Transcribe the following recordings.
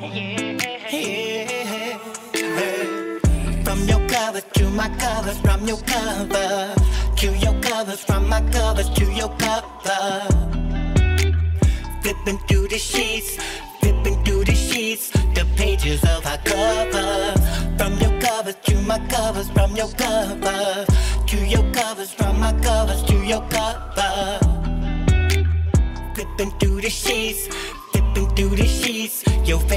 From your covers to my covers, from your covers to your covers, from my covers to your covers. Flipping through the sheets, flipping through the sheets, the pages of our covers. From your covers to my covers, from your covers to your covers, from my covers to your covers. Flipping through the sheets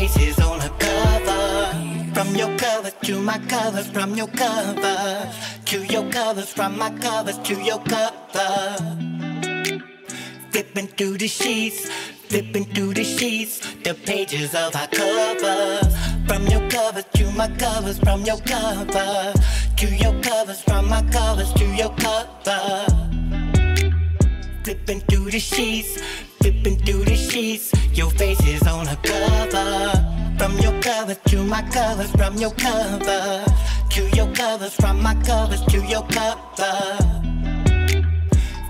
face on a cover. From your covers to my covers, from your cover. To your covers, from my covers to your cover. Flipping through the sheets, flipping through the sheets, the pages of our cover. From your covers to my covers, from your cover. To your covers, from my covers to your cover. Flipping through the sheets, flipping through sheets, your face is on a cover. From your covers to my covers, from your cover. To your covers, from my covers to your cover.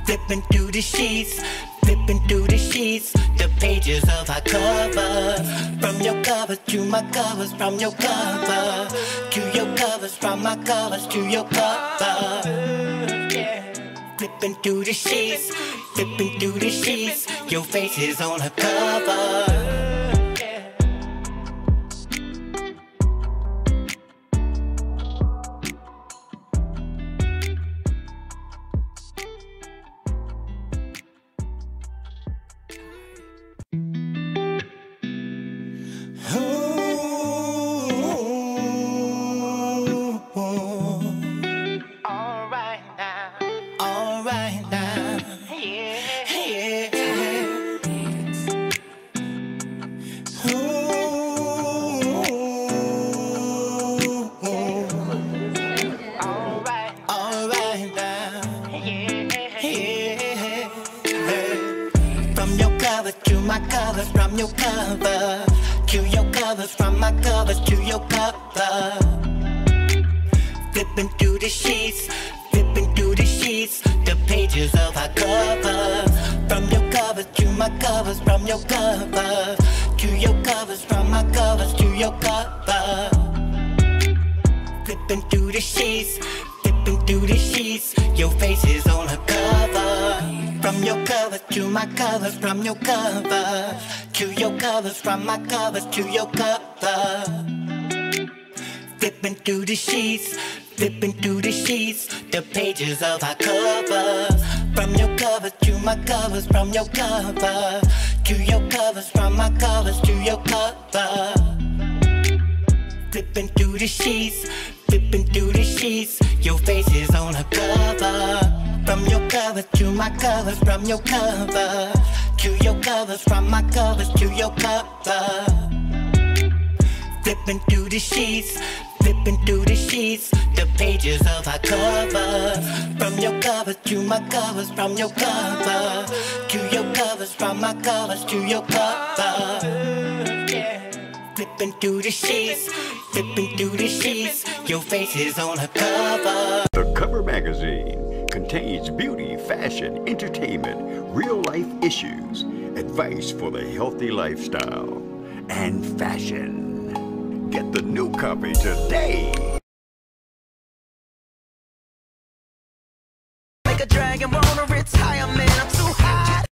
Flipping through the sheets, flipping through the sheets, the pages of our cover. From your covers to my covers, from your cover. To your covers, from my covers to your cover. Flipping through the sheets, flipping through the sheets, your face is on a cover. My covers, from your cover to your covers, from my covers to your cover. Flipping through the sheets, flipping through the sheets, the pages of our cover. From your covers to my covers, from your cover to your covers, from my covers to your cover. Flipping through the sheets, flipping through the sheets, your face is on a cover. From your covers to my covers, from your cover to your covers, from my covers to your cover. Flipping through the sheets, flipping through the sheets, the pages of our cover. From your covers to my covers, from your cover to your covers, from my covers to your cover. Flipping through the sheets, flipping through the sheets, your face is on a cover. Covers to my covers, from your cover to your covers, from my covers to your cover. Flipping through the sheets, flipping through the sheets, the pages of our cover. From your covers to my covers, from your cover to your covers, from my covers to your cover. Flipping through the sheets, flipping through the sheets, your face is on a cover. The Cover Magazine contains beauty, fashion, entertainment, real life issues, advice for the healthy lifestyle, and fashion. Get the new copy today. A dragon wanna.